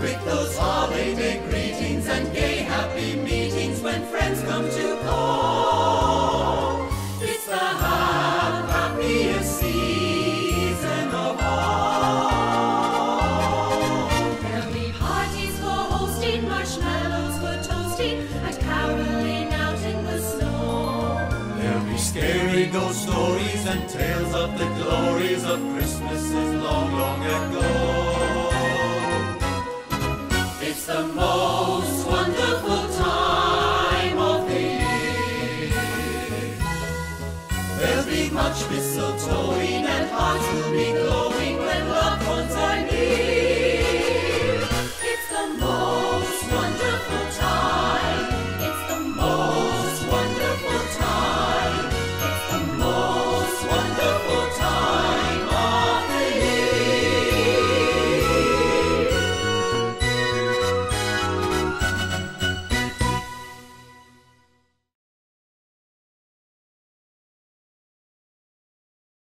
With those holiday greetings and gay marshmallows for toasting, and caroling out in the snow. There'll be scary ghost stories and tales of the glories of Christmases long, long ago. It's the most wonderful time of the year. There'll be much mistletoe